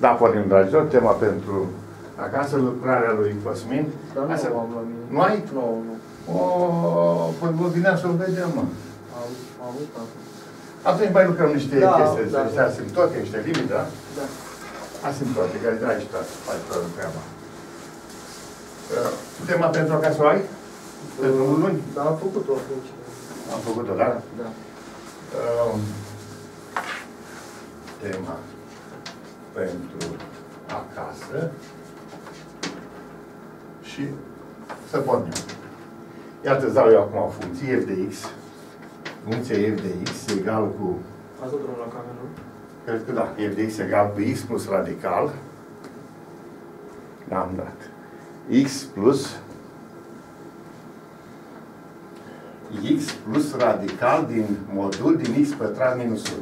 Da, pornim, dragilor, tema pentru acasă, lucrarea lui Cosmin. Dar nu Asta- am la mine. Nu ai? Nu, nu. O, păi vă vinea să-l vedem, mă. Am, am avut tată. Atunci mai lucrăm niște Da, chestii, da. niște asimptote, niște limite, da? Da. Asimptote, care de aici toate, faci toată treaba. Uh, Tema pentru acasă o ai? Pentru luni? Da, am făcut-o atunci. Am făcut-o, da? Da. Uh, Tema pentru acasă și să pornim. Iată, îți dau eu acum o funcție f de x. Funcția f de x egal cu Ați dat drumul la cameră, nu? Cred că da. f de x egal cu x plus radical. N-am dat. x plus x plus radical din modul din x pătrat minus 1.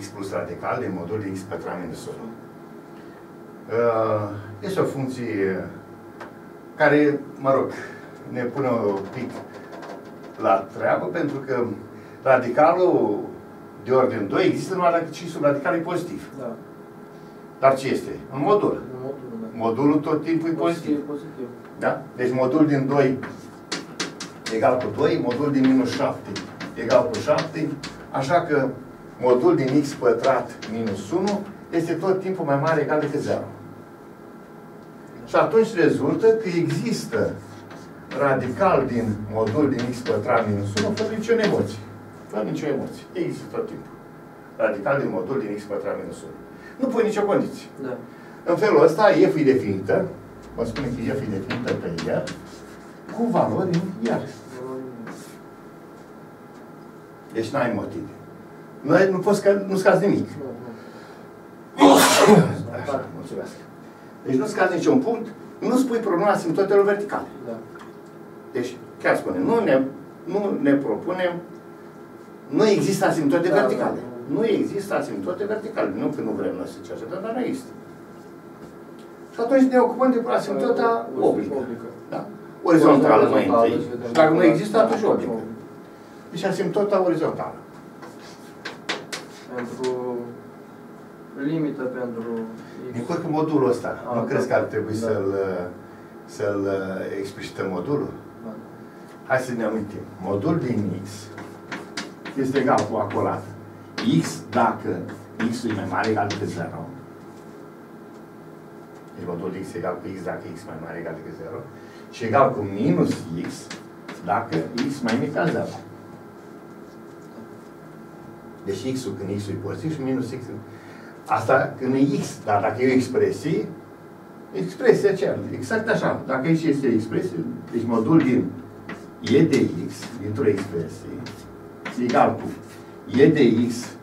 X plus radical din modul din x pătrat minus 1. Uh, Este o funcție care, mă rog, ne pune un pic la treabă, pentru că radicalul de ordin 2 există numai dacă și sub radical e pozitiv. Da. Dar ce este? Un modul. În modul, da. Modulul tot timpul e pozitiv. Pozitiv. Da? Deci modul din 2 egal cu 2, modul din minus 7 egal cu 7, așa că modul din x pătrat minus 1 este tot timpul mai mare egal decât 0. Și atunci rezultă că există radical din modul din x pătrat minus 1 fără nicio emoție. Fără nicio emoție. Există tot timpul. Radical din modul din x pătrat minus 1. Nu pui nicio condiție. Da. În felul ăsta, f e definită, mă spune că f e definită pe ea, cu valori în iar. Deci n-ai motive. Nu, ai- nu poți că nu scazi nimic. Nu, nu. Așa, mulțumesc. Deci nu scazi niciun punct, nu spui problema asimptotelor verticale. Da. Deci, chiar spune, nu ne, nu ne propunem, nu există asimptote Da, verticale. da. Nu există asimptote verticale. Nu că nu vrem noi să cercetăm, dar nu există. Și atunci ne ocupăm de asimptota oblică. Oblică. Da? Orizontală mai Orizontală, întâi. să vedem. Și dacă nu există, atunci Da, oblică. Deci asimptota orizontală. Pentru limită pentru X. Încurcă modulul ăsta. Ah, nu da. crezi că ar trebui Da. să-l să-l explicităm modulul? Da. Hai să ne amintim. Modul din x este egal cu acolat. x dacă x e mai mare egal decât 0. Deci modul x e egal cu x dacă x mai mare egal decât 0. Și egal cu minus x dacă x mai mic ca 0. Deci x-ul când x-ul e pozitiv și minus x Asta când e x, dar dacă e o expresie, expresia aceea, exact așa. Dacă aici este o expresie, deci modul din e de x, dintr-o expresie, este egal cu e de x,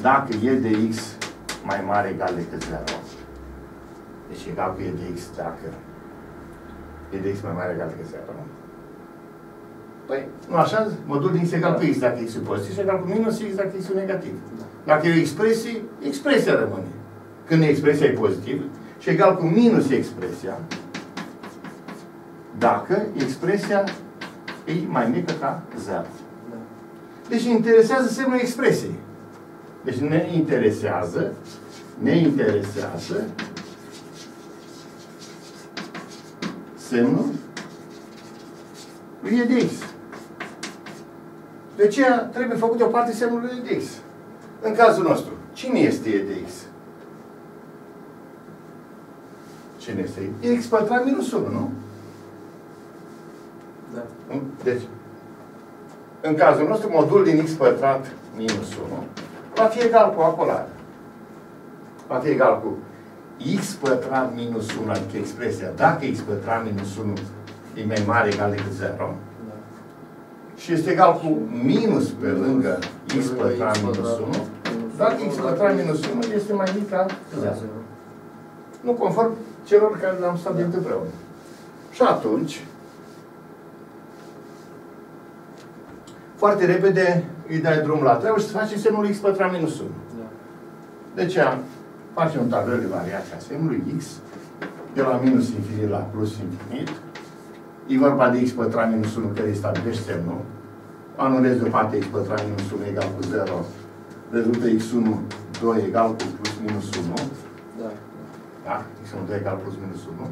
dacă e de x mai mare egal decât 0. Deci egal cu e de x dacă e de x mai mare egal decât 0. Păi, nu așa? Modul din x egal cu x dacă x e pozitiv și egal cu minus x dacă x e negativ. Dacă e o expresie, expresia rămâne. Când expresia e pozitivă și egal cu minus expresia, dacă expresia e mai mică ca 0. Da. Deci interesează semnul expresiei. Deci ne interesează, ne interesează semnul lui e de x. De aceea trebuie făcut o parte semnului e de x. În cazul nostru, cine este e de x? Cine este? E x pătrat minus 1, nu? Da. Deci, în cazul nostru, modul din x pătrat minus 1 va fi egal cu acolat. Va fi egal cu x pătrat minus 1, adică expresia, dacă x pătrat minus 1 e mai mare egal decât 0, Da. Și este egal cu minus pe lângă x pătrat minus 1, dacă x pătrat minus 1 este mai mic ca 0. Nu conform celor care le-am stabilit împreună. Și atunci, foarte repede îi dai drum la treabă și să faci semnul x pătrat minus 1. Da. Deci am, facem un tabel de variație a semnului x, de la minus infinit la plus infinit. E vorba de x pătrat minus 1 care îi stabilești semnul. Anulez deoparte x pătrat minus 1 egal cu 0. rezultă x1, 2 egal cu plus minus 1. Da. Da? x1, 2 egal plus minus 1.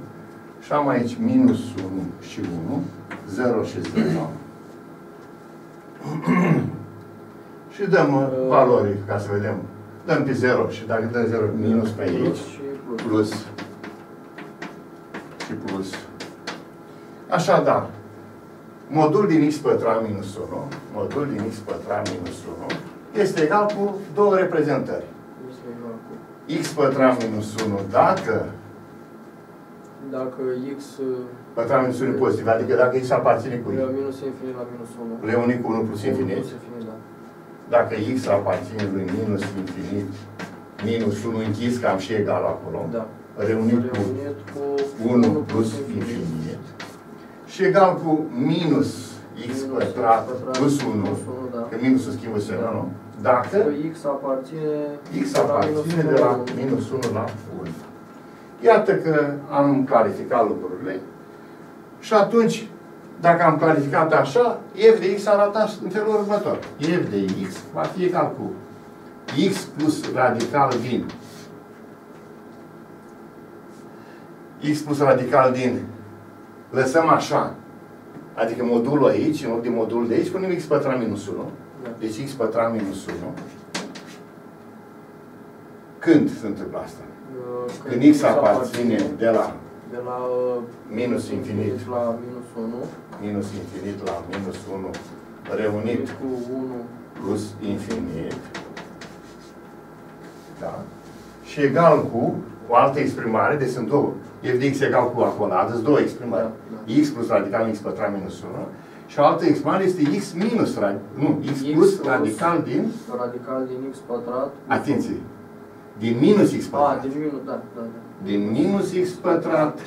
Și am aici minus 1 și 1, 0 și 0. și dăm uh, valori ca să vedem. Dăm pe 0 și dacă dăm 0 minus pe aici, Și plus. plus și plus. Așadar, modul din x pătrat minus 1, modul din x pătrat minus 1, este egal cu două reprezentări. Este egal cu. x pătrat minus 1 dacă Dacă x pătrat minus 1 e pozitiv, adică dacă x aparține cu de la minus infinit la minus 1. reunit cu 1 plus infinit, Plus infinit, da. dacă x aparține lui minus infinit, minus 1 închis, că am și egal acolo, Da. reunit cu Reunit cu 1 plus infinit și egal cu minus x Minus pătrat plus 1, Plus 1, da. că minusul schimbă semnul, nu? Dacă Că x aparține x aparține de la minus 1 la 1. Iată că am clarificat lucrurile și atunci, dacă am clarificat așa, f de x arată în felul următor. f de x va fi egal cu x plus radical din x plus radical din lăsăm așa, adică modulul aici, în loc de modulul de aici, punem x pătrat minus 1. Da. Deci x pătrat minus 1. Când se întâmplă asta? Uh, Când x aparține de la de la uh, minus infinit, la minus 1 minus infinit la minus 1, reunit cu 1 plus infinit, da? Și egal cu o altă exprimare, deci sunt două. f de x egal cu acolo, sunt două exprimări. Da, da. x plus radical x pătrat minus 1. Și o altă exprimare este x minus, rad- nu, x X plus plus radical din, radical din x pătrat. atenție, din minus x A, pătrat. din minus, da, da, da. din minus x pătrat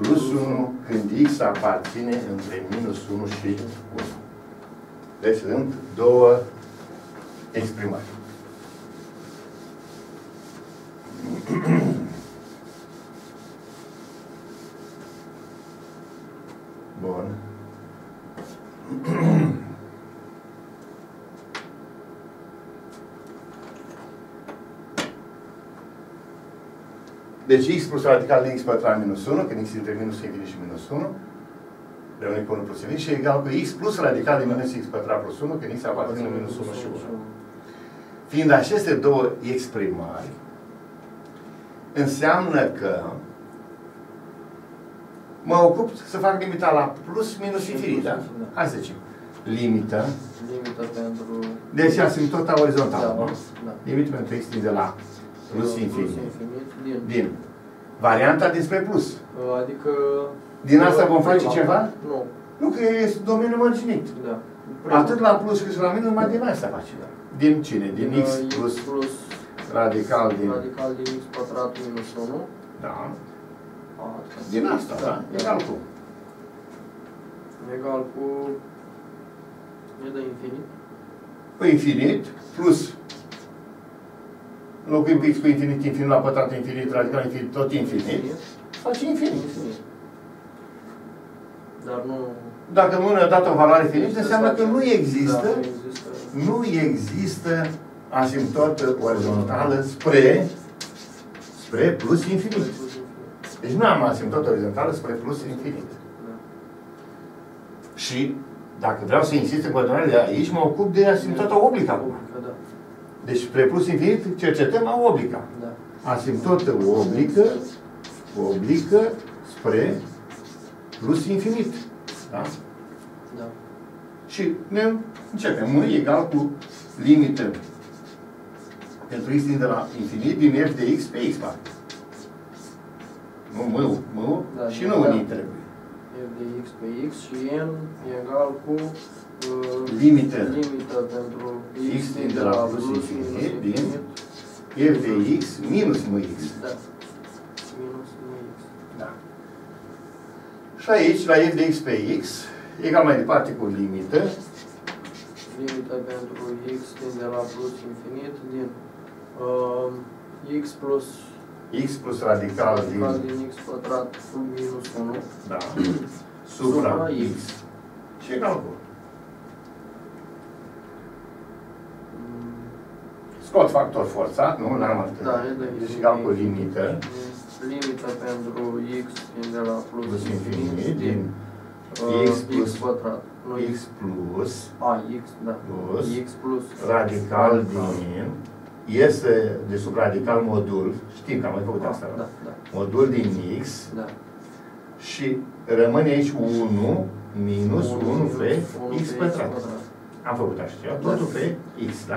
plus 1 când x aparține între minus 1 și 1. Deci sunt două exprimări. Bun. Deci x plus radical de x pătrat minus 1, când x între minus infinit și minus 1, reunit cu 1 plus infinit, și egal cu x plus radical de minus x pătrat plus 1, când x aparține la minus 1 și 1. Fiind aceste două exprimări, înseamnă că mă ocup să fac limita la plus minus infinit, da? Hai să zicem. Limită. Limită pentru... Deci asimtota orizontală, Da, nu? da. Limită pentru x tinde la plus infinit. Plus infinit din... Din varianta dinspre plus. Uh, Adică... Din asta vom face Prima. ceva? Nu, Nu, că e domeniul mărginit. da. Atât la plus cât și la minus, mai din asta face. Din cine? Din uh, x plus plus radical din... radical din x pătrat minus 1. Da. Asta. Din asta, da. Egal cu. Egal cu... E de infinit. Cu infinit plus înlocuim pe x cu infinit, infinit la pătrat, infinit, radical, infinit, tot infinit. Face infinit. Infinit. Dar nu... Dacă nu ne-a dat o valoare finită, înseamnă că nu Da, există, nu există. nu există asimtotă orizontală spre, spre plus infinit. Plus infinit. Deci nu am asimtotă orizontală spre plus infinit. Da. Și dacă vreau să insist în continuare de aici, mă ocup de asimtota oblică acum. Oblică, da. Deci spre plus infinit cercetăm la oblica. Da. Asimtotă oblică, oblică spre plus infinit. Da? Da. Și ne începem. M egal cu limită pentru x din de la infinit din f de x pe x parte. Nu m, m Da, și da. nu unii trebuie. f de x pe x și n e egal cu uh, Limită limită pentru X din de la plus infinit din f de x minus mx. Da. Minus mx. Da. Și aici, la f de x pe x, egal mai departe cu limită, Limită pentru x din de la plus infinit din uh, x plus x plus radical radical din, din x pătrat cu minus 1 da, supra Supra x. Și egal cu. Scot factor forțat, nu? N-am Da, e de Deci egal cu limită. Limită pentru x fiind de la plus, Plus infinit infinit din uh, x plus x pătrat. Nu x plus A, x, da. plus x plus radical din iese de sub radical modul, știm că am mai făcut asta, Da, da, modul din x da. și rămâne aici 1 minus 1 pe unu x pe pătrat. Am făcut așa ceva, totul pe x, da?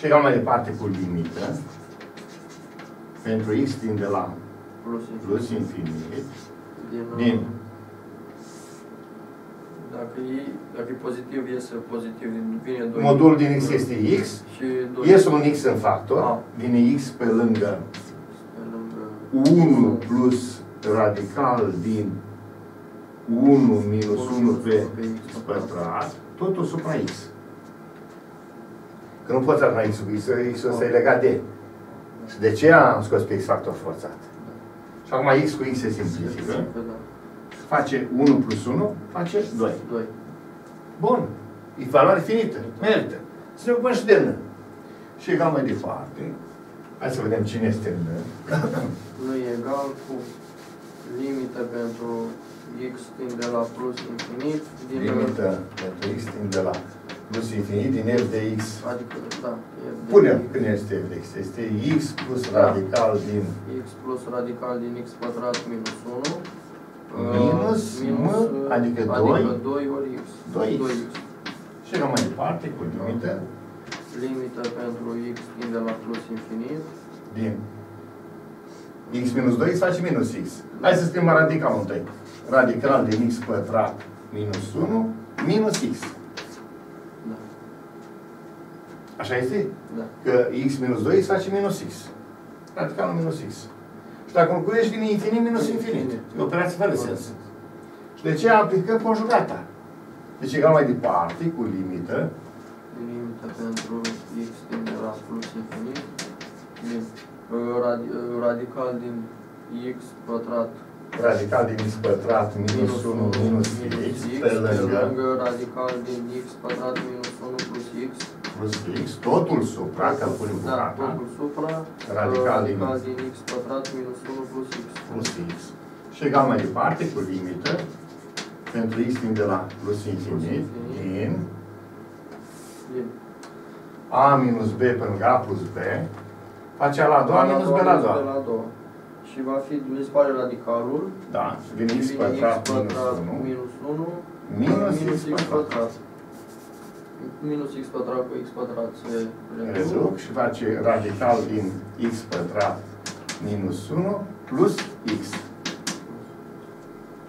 Și egal mai departe cu limită pentru x din de la Plus infinit. plus infinit Din, din uh, Dacă e, dacă e pozitiv, iese pozitiv, din- vine 2. modul din x este x, Și 2. iese un x în factor, Ah. vine x pe lângă Pe lângă 1 plus radical din 1 minus 1 pe x pătrat, totul supra x. Că nu poți avea x x x ăsta e legat de. Și de ce am scos pe x factor forțat? Și acum x cu x se simplifică. Da. Face 1 plus 1, face 2. 2. Bun. E valoare finită. Merită. Să ne ocupăm și de n. Și egal mai departe. Hai să vedem cine este n. Nu e egal cu limită pentru x fiind de la plus infinit din Limită pentru x din de la plus infinit din f de x. Adică, da, e de Punem când este f de x. Este x plus radical din x plus radical din x pătrat minus 1 Minus m, adică doi. adică 2 ori x. 2x. 2x. Și egal mai departe cu limită Limită pentru x din de la plus infinit din x minus 2 face minus x. Hai să scriem radicalul întâi. Radical din x pătrat minus 1 minus x. da, Așa este? da, Că x minus 2 face minus x. Radicalul minus x. Și dacă înlocuiești din infinit minus infinit. E o operație fără sens. Și de ce aplicăm conjugata? Deci egal mai departe cu limită limită pentru x din de la plus infinit din uh, radi, uh, radical din x pătrat radical din x pătrat minus 1 minus x pe lângă radical din x pătrat minus 1 plus x plus x, totul supra, calculăm da, bucata, totul supra Radical din- radical din x pătrat minus 1 plus x plus x. Și egal mai departe cu limită pentru x din de la plus infinit din din a minus b pe lângă a plus b face a la a doua minus b la a B doua. la a doua. Și va fi, mi se pare radicalul, Da, și vine x vine pătrat x minus pătrat 1 minus 1 minus minus x x pătrat. Pătrat. Minus x pătrat cu x pătrat se reduc. Reduc și face radical din x pătrat minus 1 plus x.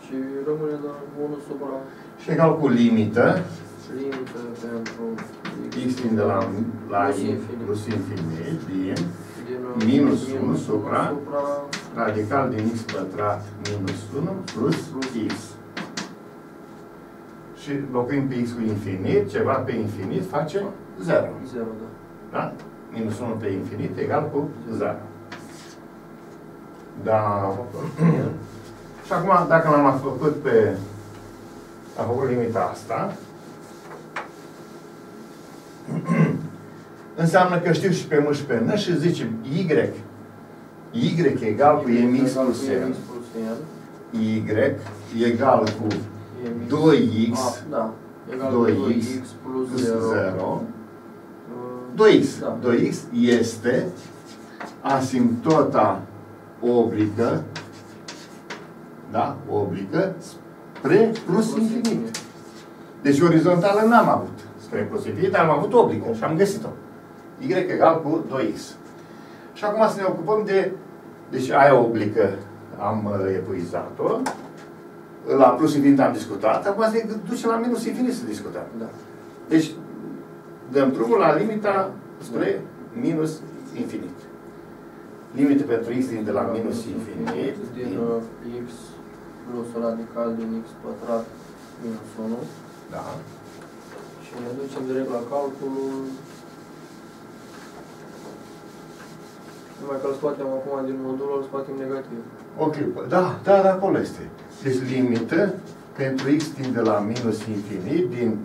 Și rămâne doar 1 supra Și egal cu limită limită pentru x din de la, la Plus i infinit. plus infinit din din minus minus 1 unu supra supra radical din x pătrat minus 1 plus x. Și locuim pe x cu infinit, ceva pe infinit face 0. 0, da. Da? Minus 1 pe infinit egal cu 0. Da. Și acum, dacă l-am făcut pe... Am făcut limita asta, înseamnă că știu și pe m și pe n și zicem y, y egal cu mx Egal plus cu n, mx plus n. y egal cu mx 2x Ah, da. Egal 2x cu 2x plus plus 0. 0, Uh, 2x. Da. 2x este asimptota oblică, da, oblică, spre plus infinit. Deci orizontală n-am avut spre plus infinit, dar am avut oblică și am găsit-o. Y egal cu 2x. Și acum să ne ocupăm de, deci aia oblică am uh, epuizat-o, la plus infinit am discutat, acum să ne ducem la minus infinit să discutăm. Da. Deci, dăm drumul la limita spre minus infinit. Limite pentru x din de la minus infinit, Din din, uh, x plus radical din x pătrat minus 1. da, Și ne ducem direct la calculul. Numai că îl scoatem acum din modul, îl scoatem negativ. o clipă. Da, da, da, acolo este. Deci limită pentru x din de la minus infinit, din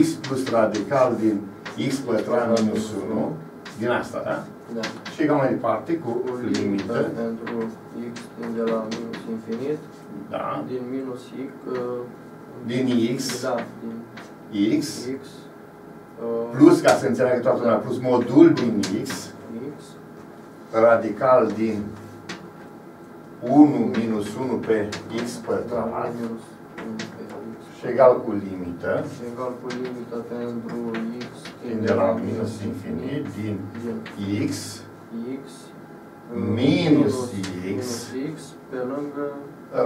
x plus radical din x pătrat minus 1, din asta, da? Da. Și egal mai departe cu Cu limită, pentru x tinde la minus infinit, da, din minus x, uh, din x, da, din x, x, uh, plus, ca să înțeleagă toată lumea, plus modul din x, x, radical din 1 minus 1 pe x da, pătrat minus 1 pe x. și egal cu limită Egal cu limită pentru x din de la minus infinit din din x x Minus x. minus x pe lângă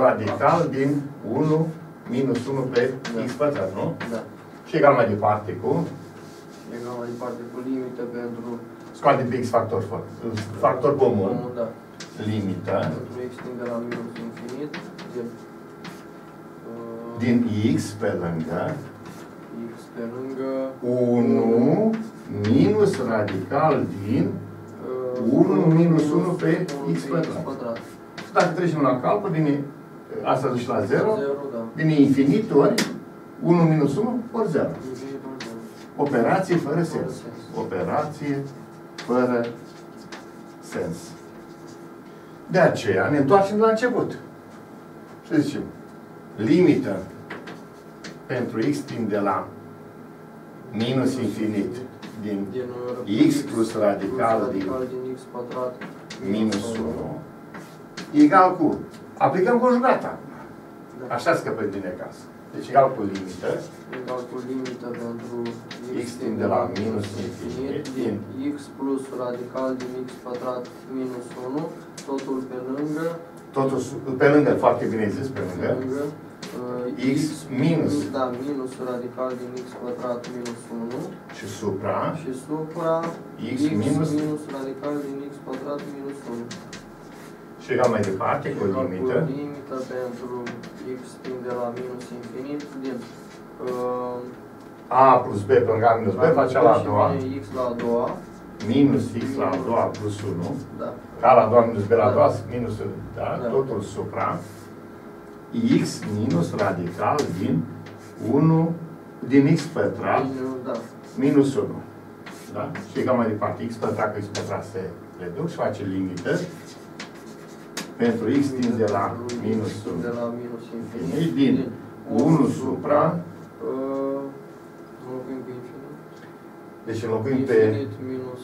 radical din 1 minus 1 pe Da. x pătrat, nu? da. Și egal mai departe cu Egal mai departe cu limită pentru scoate pe x factor fără. Factor comun, comun, da. Limită Pentru x tinde la minus infinit din uh, din x pe lângă x pe lângă 1 minus radical din uh, 1 minus 1 pe unu x pătrat. pătrat. Și dacă trecem la calcul, vine asta duce la 0, 0, da. vine infinit ori 1 minus 1 ori 0. Infinit ori zero. Operație fără Fără sens. sens. Operație fără sens. De aceea ne întoarcem la început. Și zicem, limită pentru x timp de la minus infinit din Din uh, x plus radical din radical din x pătrat minus 1 egal cu, aplicăm conjugata. Da. Așa scăpăm din acasă. Deci egal cu limită. Egal cu limită pentru X timp de la minus infinit din x plus radical din x pătrat minus 1, totul pe lângă, totul su- pe lângă, foarte bine zis, pe pe lângă, lângă uh, X minus. Da, minus radical din x pătrat minus 1 și supra. Și supra X minus- minus radical din x pătrat minus 1. Și egal mai departe cu Egal limită Cu limită? pentru x timp de la minus infinit din uh, A plus B pe lângă A minus B face la a doua. și vine x la a doua, minus X la a doua plus 1 da, A la a doua minus B la a Da. doua minus da, Da. totul supra. X minus radical din 1 din X pătrat Din, da, minus 1 da? și egal mai departe. X pătrat cu X pătrat se reduc și face limită pentru X din de la minus 1 de la minus infinit, infinit din 1 supra uh, înlocuim cu infinit, Deci înlocuim pe infinit minus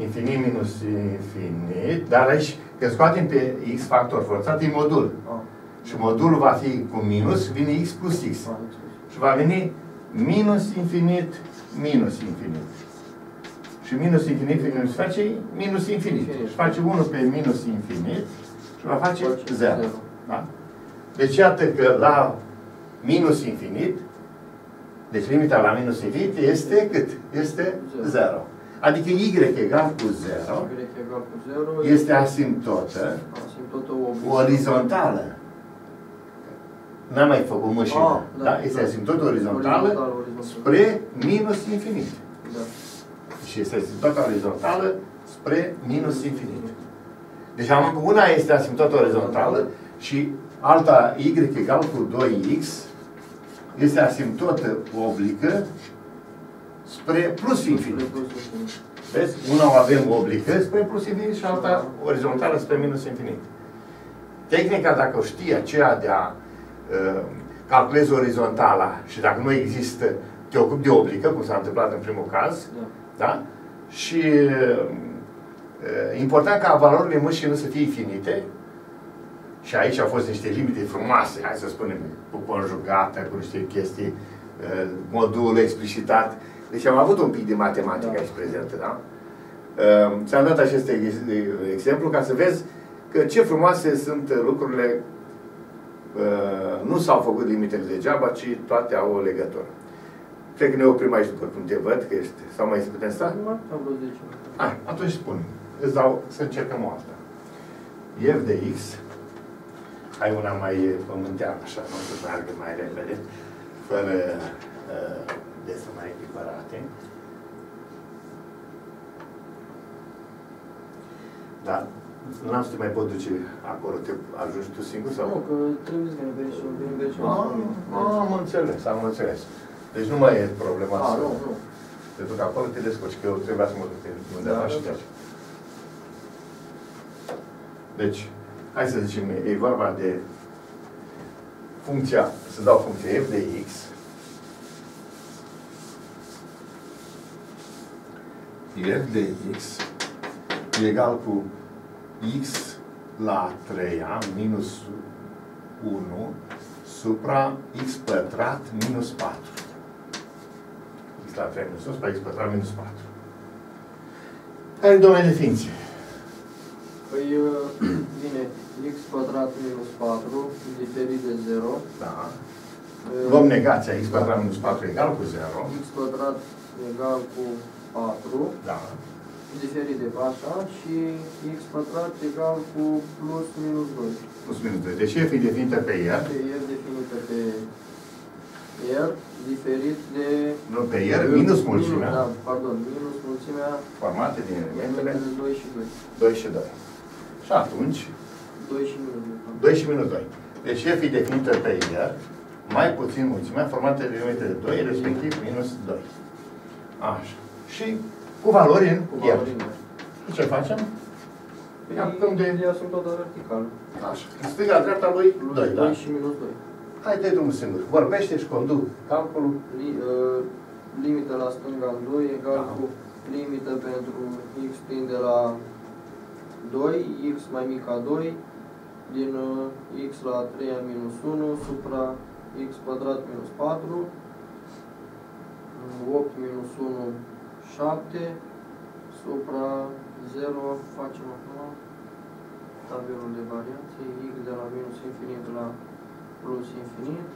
infinit minus infinit, dar aici, când scoatem pe x factor forțat, e modul. a, Și modulul va fi cu minus, vine x plus x. a, Și va veni minus infinit, minus infinit. Și minus infinit, minus face minus infinit. Infinit. Și face 1 pe minus infinit și va face Face 0. zero. Da? Deci iată că la minus infinit, deci limita la minus infinit este cât? Este Zero. 0. Adică y egal cu 0 Y egal cu 0 este asimtotă asimtotă obligație. orizontală. N-am mai făcut mășină. Ah, da, da, Este da. asimtotă orizontală Orizontală, orizontală. spre minus infinit. Da. Și este asimtotă orizontală spre minus infinit. Deci am, una este asimtotă orizontală și alta y egal cu 2x este asimtotă oblică spre plus infinit. Vezi? Una o avem oblică spre plus infinit și alta orizontală spre minus infinit. Tehnica, dacă o știi, aceea de a uh, calculezi orizontala și dacă nu există, te ocupi de oblică, cum s-a întâmplat în primul caz, Da. da? Și uh, important ca valorile mășii nu să fie infinite, și aici au fost niște limite frumoase, hai să spunem, cu conjugată, cu niște chestii, uh, modul explicitat. Deci am avut un pic de matematică Da. aici prezentă, da? Uh, Ți-am dat acest ex- exemplu ca să vezi că ce frumoase sunt lucrurile. Uh, Nu s-au făcut limitele degeaba, ci toate au o legătură. Cred că ne oprim aici după cum te văd, că ești, sau mai putem sta? Acum am vreo 10 minute. Hai, atunci spun. Îți dau să încercăm o alta. f de x, hai una mai pământeană, așa, nu să meargă mai repede, fără uh, de să mai echipărate. Da, n-am să te mai pot duce acolo, te ajungi tu singur sau? Nu, că trebuie să ne vezi și un veni vezi și un Ah, am înțeles, am înțeles. Deci nu mai e problema Ah, să... nu, nu. Pentru că acolo te descurci, că eu trebuia să mă duc undeva Da, și da, de aici. Deci, hai să zicem, e vorba de funcția, să dau funcția f de x, f de x e egal cu x la 3 minus 1 supra x pătrat minus 4. x la 3 minus 1 supra x pătrat minus 4. Care e domeniul de ființe? Păi uh, vine x pătrat minus 4 diferit de 0. Da. Uh, Luăm negația x pătrat minus 4 egal cu 0. x pătrat egal cu 4 Da. diferit de așa și x pătrat egal cu plus minus 2. Plus minus 2. Deci f e definită pe el. Pe R definită pe R diferit de... Nu pe el, minus mulțimea. Da, pardon, minus mulțimea Formate din elementele elementele 2 și 2. 2 și 2. Și atunci, 2 și minus 2. 2 și minus 2. Deci f e definită pe el, mai puțin mulțimea formată din elementele 2, respectiv minus 2. Așa. Și cu valori în Cu el. valorile. Și ce facem? Îi apucăm de... de asymptotă verticală. Așa. În stânga, la dreapta lui, Plus 2, 2 da? și minus 2. Hai, dă drumul singur. Vorbește și conduc calculul. Li, uh, limită la stânga în 2 egal Da. cu limită pentru x tinde la 2, x mai mic ca 2, din uh, x la 3 minus 1 supra x pătrat minus 4, 8 minus 1, 7, supra 0, facem acum tabelul de varianțe, x de la minus infinit la plus infinit,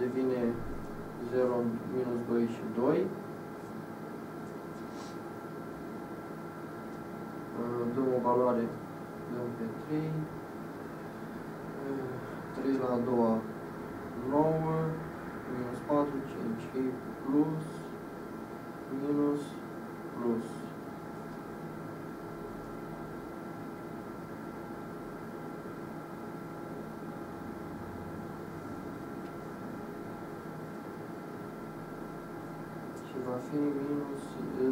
devine 0, minus 2 și 2. Uh, Dăm o valoare, dăm pe 3. 3 la a doua 9, minus 4, 5 și plus, minus, plus. Va fi minus,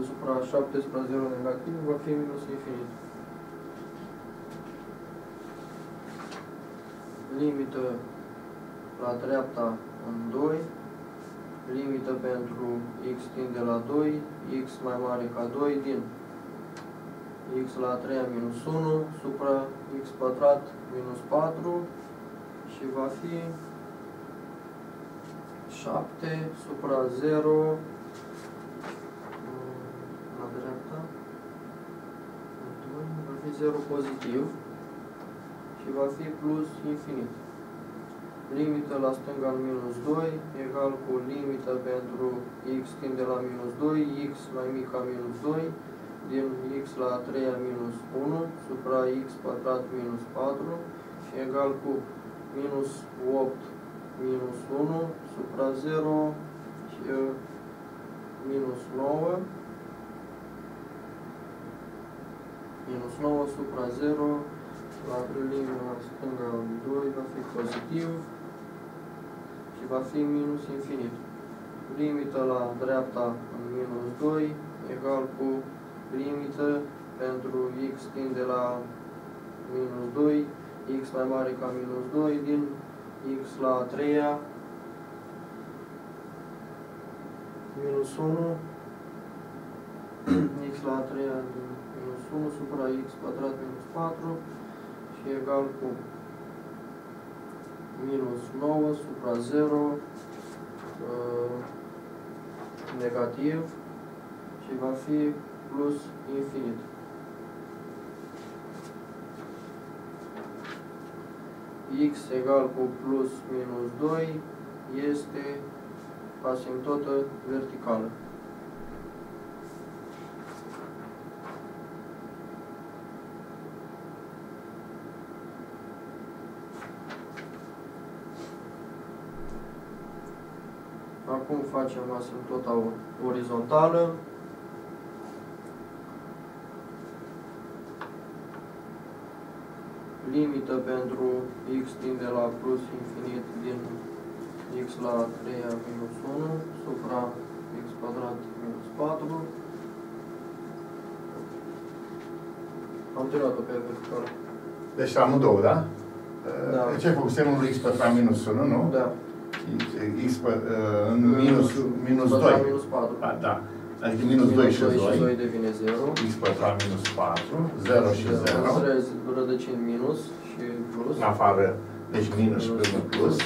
supra 7 supra 0 negativ, va fi minus infinit. Limită la dreapta în 2, limită pentru x tinde la 2, x mai mare ca 2 din x la 3 minus 1 supra x pătrat minus 4 și va fi 7 supra 0 la dreapta. În 2 va fi 0 pozitiv și va fi plus infinit. Limită la stânga în minus 2 egal cu limită pentru x tinde la minus 2, x mai mic ca minus 2, din x la 3 minus 1 supra x pătrat minus 4 și egal cu minus 8 minus 1 supra 0 și uh, minus 9 minus 9 supra 0 la linia stânga 2 va fi pozitiv și va fi minus infinit. Limită la dreapta în minus 2 egal cu limită pentru x tinde la minus 2, x mai mare ca minus 2 din x la 3 minus 1 x la 3 din minus 1 supra x pătrat minus 4 și egal cu minus 9 supra 0 uh, negativ și va fi plus infinit. x egal cu plus minus 2 este asimptotă verticală. Acum facem asimptota orizontală. Limită pentru x tinde la plus infinit din x la 3 minus 1 supra x pătrat minus 4. Am terminat-o pe verticală. Deci amândouă, da? Da. Ce ai făcut? Semnul x pătrat minus 1, nu? Da. X pă- în minus, minus 2. Pătrat minus 4. Da, da. Adică minus 2 și 2. 2 devine 0. x pătrat minus 4, 0 și 0. Rădăcini minus și plus. În afară, deci minus și până plus.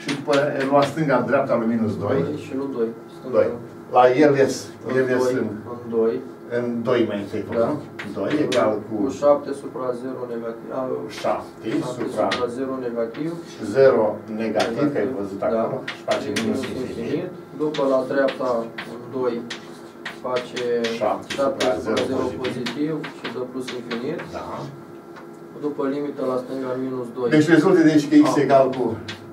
Și după lua stânga, dreapta lui minus 2. 2 și nu 2. 2. La el ies, el ies în, în, în 2. În 2 mai întâi, Da. nu? 2 egal Cu cu 7 supra 0 negativ. A, 7 7 supra supra 0 negativ. 0 negativ, că ai văzut Da. acolo, și face minus infinit. După la dreapta în 2 face 7 7 supra 0 pozitiv. pozitiv și dă plus infinit. Da. După limită la stânga în minus 2. Deci rezultă deci că x Ah. egal cu,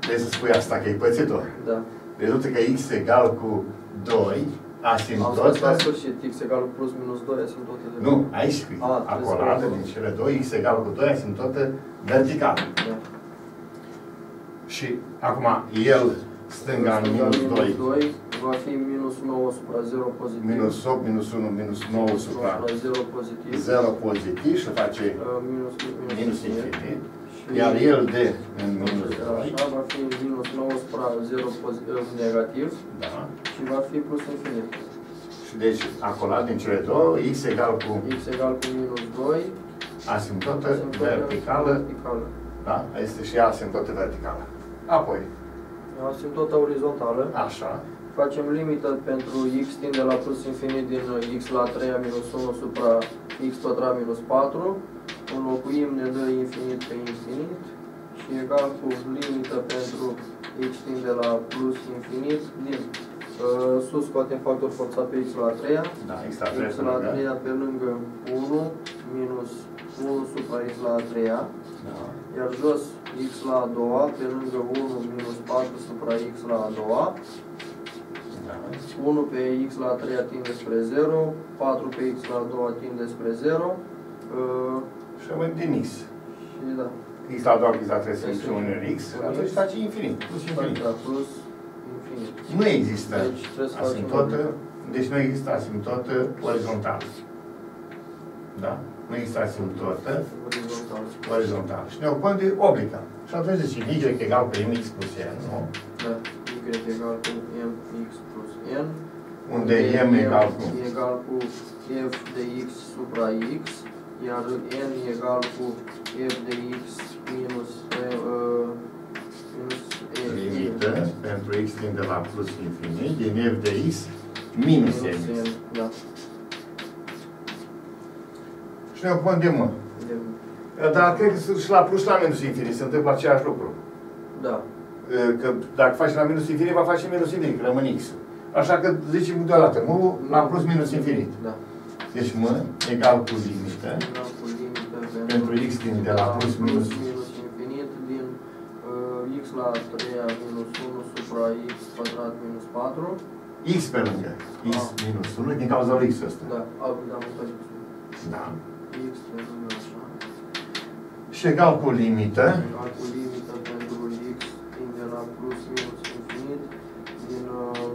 vrei să spui asta, că e pățit-o. Da. Rezultă că x egal cu 2, Am spus la asintotă. sfârșit, x egal cu plus minus 2 asintotă de Nu, aici scrie, Ah, trebuie să acolo, scriu. din cele două, x egal cu 2, asintotă verticală. Da. Și acum, el, stânga în minus 2, 2 va fi minus 9 supra 0 pozitiv. minus 8, minus 1, minus 9 supra 0 pozitiv. 0 pozitiv și face Uh, minus, minus, minus infinit. Și Iar el de în minus 2, Așa va fi minus 9 supra 0 pozi- uh, negativ da. și va fi plus infinit. Și deci, acolo, din cele două, x egal cu x egal cu minus 2 asintotă asintotă verticală, verticală. da? Este și asintotă verticală. Apoi, Asintotă orizontală. așa, Facem limită pentru x tinde la plus infinit din x la 3 minus 1 supra x pătrat minus 4. Înlocuim, ne dă infinit pe infinit și egal cu limită pentru x tinde la plus infinit din uh, sus scoatem factor forțat pe x la 3 da, x la 3 x la 3 pe lângă 1 minus 1 supra x la 3 da. iar jos x la a doua pe lângă 1 minus 4 supra x la a doua. Da. 1 pe x la a treia tinde spre 0, 4 pe x la a doua tinde spre 0 uh, Și avem din x. și da, x la 2, x la 3 să Este fie un x, un atunci x. face infinit, plus infinit. da, plus infinit. Nu există Deci trebuie să facem asintotă, deci nu există asintotă orizontală. Da? Nu există asintotă orizontal. orizontală. Și ne ocupăm de obliga. Și atunci zicem y egal pe mx plus n, nu? Da, y egal cu mx plus n. Unde m egal cu egal cu f de x supra x, iar n egal cu f de x minus, uh, minus e. limită pentru x tinde la plus infinit, din f de x minus Minus mx. n, da. Și ne ocupăm de m. De- Dar cred că și la plus și la minus infinit se întâmplă același lucru. Da. Că dacă faci la minus infinit, va face minus infinit, că rămâne x. Așa că zicem deodată, m la plus minus infinit. Da. Deci m egal cu limită Egal cu limită pentru x din de la plus minus minus infinit din uh, x la 3 minus 1 supra x pătrat minus 4. x pe lângă. x Ah. minus 1 din cauza lui x ăsta. Da, al, da, am uitat. Da. x pe lângă așa. Și egal cu limită Egal cu limită pentru x tinde la plus minus infinit din uh,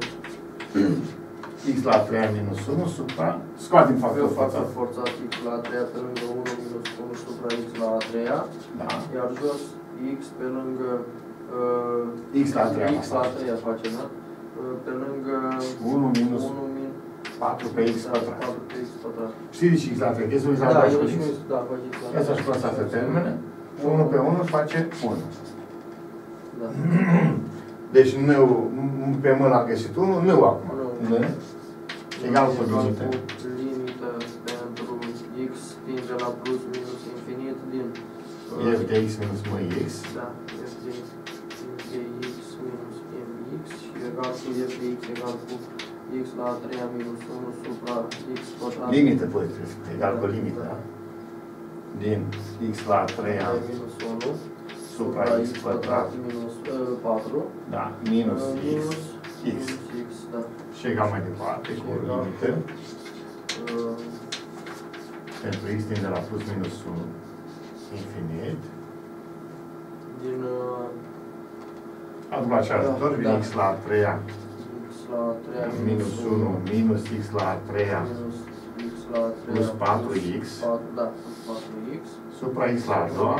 x la 3 minus 1 supra, scoatem pe factorul factor forțat. forțat x la 3 pe lângă 1 minus 1 supra x la 3 Da. iar jos x pe lângă uh, x la 3 x la 3 face, da? Uh, Pe lângă 1 minus 1 min 4 pe x pătrat. 4 pe x pătrat. Știi de ce x la 3? Este 1 la Da, 2 eu cu și x. nu da, fac x la Asta și cu asta se termină. 1 pe 1 face 1. Da. Deci nu, pe mână am găsit 1, nu acum. Nu. Nu. Egal cu limită. cu limită pentru x tinde la plus minus infinit din uh, f de x minus mx. Da, f de de x minus mx și egal cu f de x egal cu x la a treia minus 1 supra x pătrat. Limită pozitiv. Egal cu limită. da? Din x la 3 minus 1 supra x pătrat. minus uh, 4 Da. Minus uh, x. minus x. minus x, da. Și egal mai departe Și cu egal limită. Uh, Pentru x din de la plus minus 1. Infinit. din uh, Acum la ce ajutor, vine Da. x la 3 x la a treia minus 1 minus x la a treia minus x la a treia plus 4x 4, da, plus 4x supra x la a doua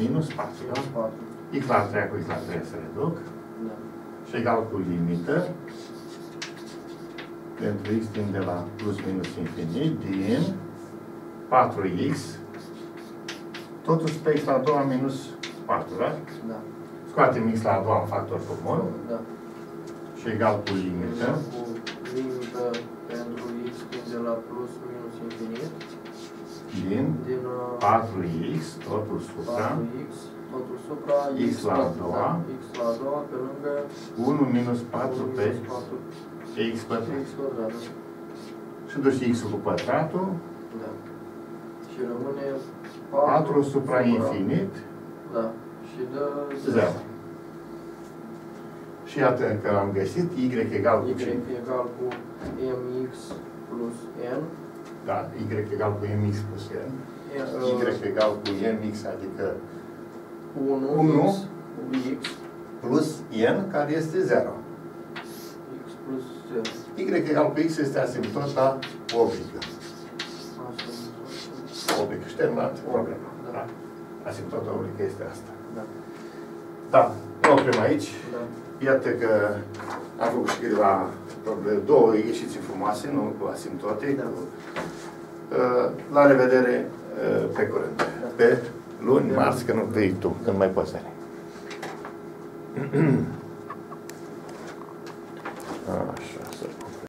minus 4. minus 4. x la a treia cu x la a treia se reduc Da. și egal cu limită pentru x tinde la plus minus infinit din 4x totuși pe x la a doua minus 4, da? Da. Scoatem x la a doua în factor comun Da. și egal cu limită Cu limită pentru x tinde la plus minus infinit din din uh, 4x totul supra 4x totul supra X la a doua. Da, x la a doua pe lângă 1 minus 4 1 pe minus 4 x pătrat. x pătrat. Și duci x cu pătratul, Da. Și rămâne 4 supra infinit, Da. Și dă 0. Și iată că am găsit y egal cu y ce? egal cu mx plus n. Da, y egal cu mx plus n. y egal cu mx, adică 1 Unu. x x plus n, care este 0 y egal pe x este asimptota oblică. Oblică. Și terminat problema. Da. Asimptota oblică este asta. Da. Da. Ne oprim aici. Da. Iată că am făcut și câteva probleme. Două ieșiții frumoase, nu cu asimptote. Da. Uh, la revedere uh, pe curând. Da. Pe luni, da. marți, când nu vei tu, când mai poți să Așa.